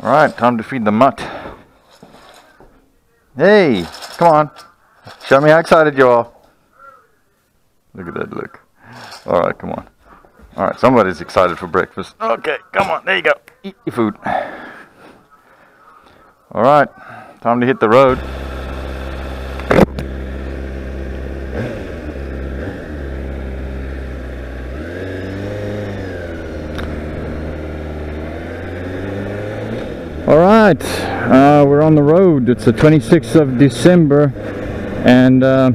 Alright, time to feed the mutt. Hey, come on. Show me how excited you are. Look at that look. Alright, come on. Alright, somebody's excited for breakfast. Okay, come on, there you go. Eat your food. Alright, time to hit the road. All right, uh, we're on the road. It's the 26th of December and uh,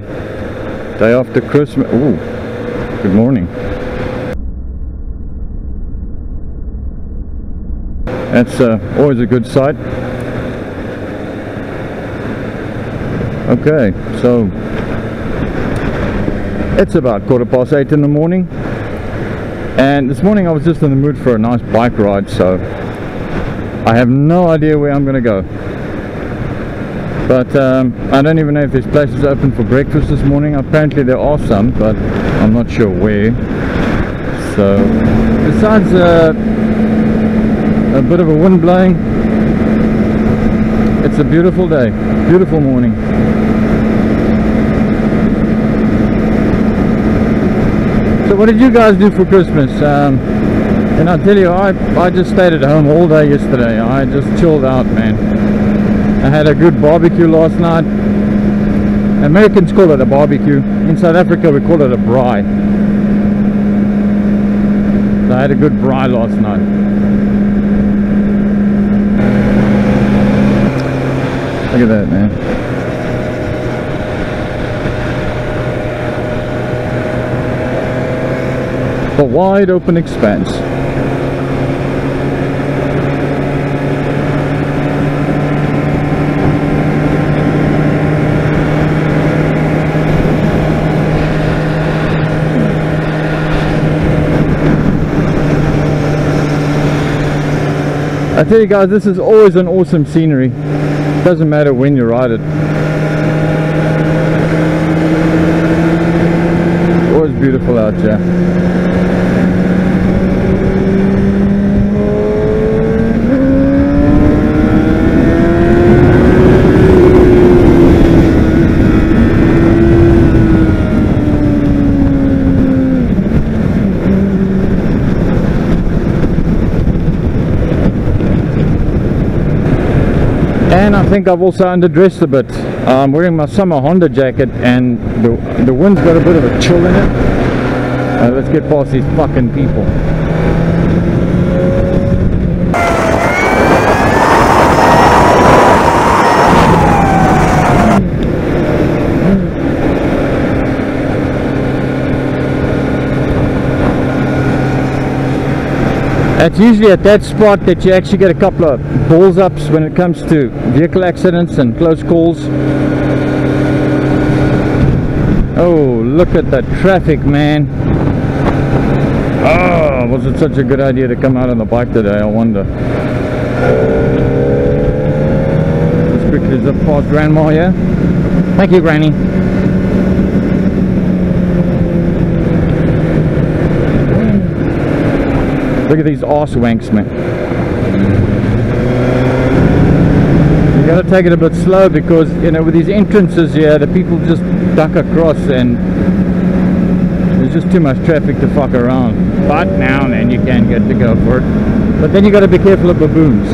day after Christmas. Ooh, good morning. That's uh, always a good sight. Okay, so it's about quarter past eight in the morning. And this morning I was just in the mood for a nice bike ride, so I have no idea where I'm going to go. But um, I don't even know if there's places open for breakfast this morning. Apparently there are some, but I'm not sure where. So, besides uh, a bit of a wind blowing, it's a beautiful day. Beautiful morning. So what did you guys do for Christmas? Um, and I tell you, I, I just stayed at home all day yesterday. I just chilled out, man. I had a good barbecue last night. Americans call it a barbecue. In South Africa, we call it a braai. So I had a good braai last night. Look at that, man. A wide open expanse. I tell you guys, this is always an awesome scenery. Doesn't matter when you ride it. Always beautiful out here. And I think I've also underdressed a bit. I'm wearing my summer Honda jacket and the, the wind's got a bit of a chill in it. Uh, let's get past these fucking people. It's usually at that spot that you actually get a couple of balls ups when it comes to vehicle accidents and close calls. Oh, look at the traffic, man. Oh, was it such a good idea to come out on the bike today? I wonder. As quickly as I past Grandma here. Thank you, Granny. Look at these arse wanks, man. You gotta take it a bit slow because, you know, with these entrances here, the people just duck across and there's just too much traffic to fuck around. But now and then you can get to go for it. But then you gotta be careful of baboons.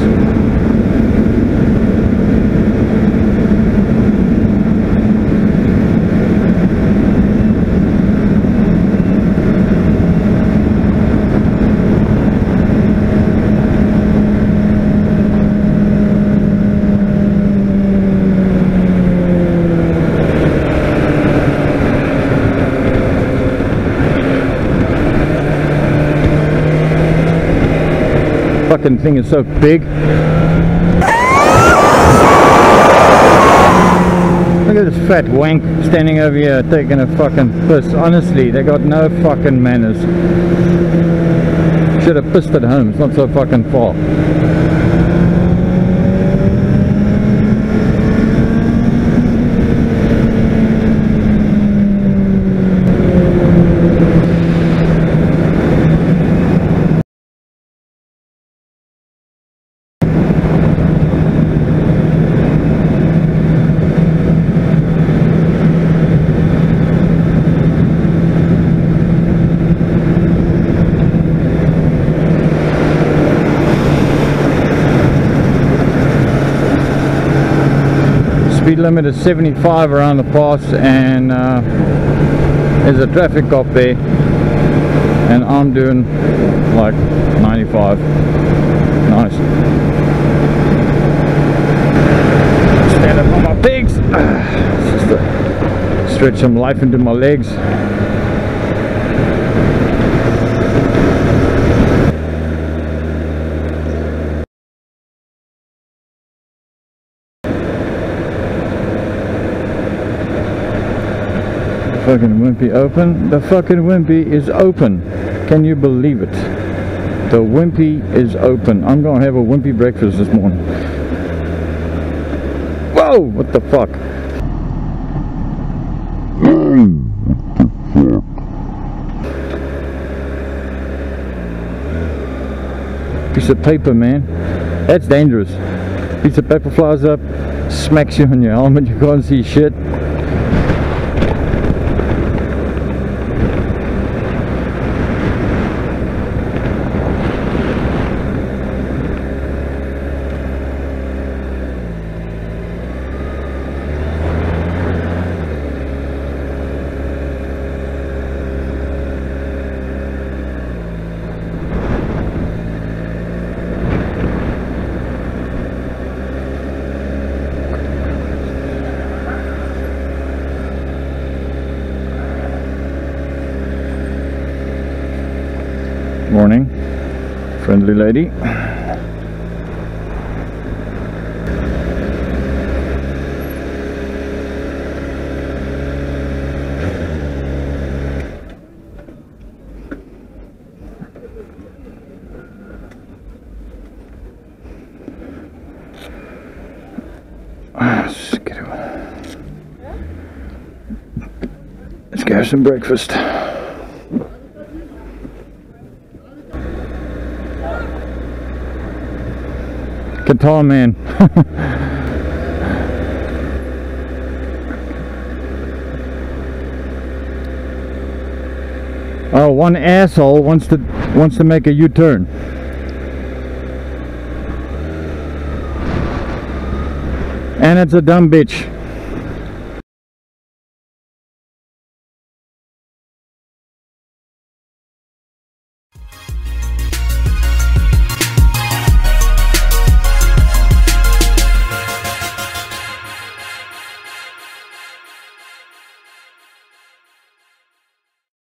Fucking thing is so big. Look at this fat wank standing over here taking a fucking piss. Honestly, they got no fucking manners. Should have pissed at home. It's not so fucking far. Speed limit is 75 around the pass and uh, there's a traffic cop there and I'm doing like 95 nice. Stand up on my pigs just to stretch some life into my legs fucking Wimpy open. The fucking Wimpy is open. Can you believe it? The Wimpy is open. I'm gonna have a Wimpy breakfast this morning. Whoa! What the fuck? Piece of paper, man. That's dangerous. Piece of paper flies up, smacks you on your helmet, you can't see shit. Morning, friendly lady. Let's get some breakfast. Guitar man. oh, one asshole wants to wants to make a U-turn. And it's a dumb bitch.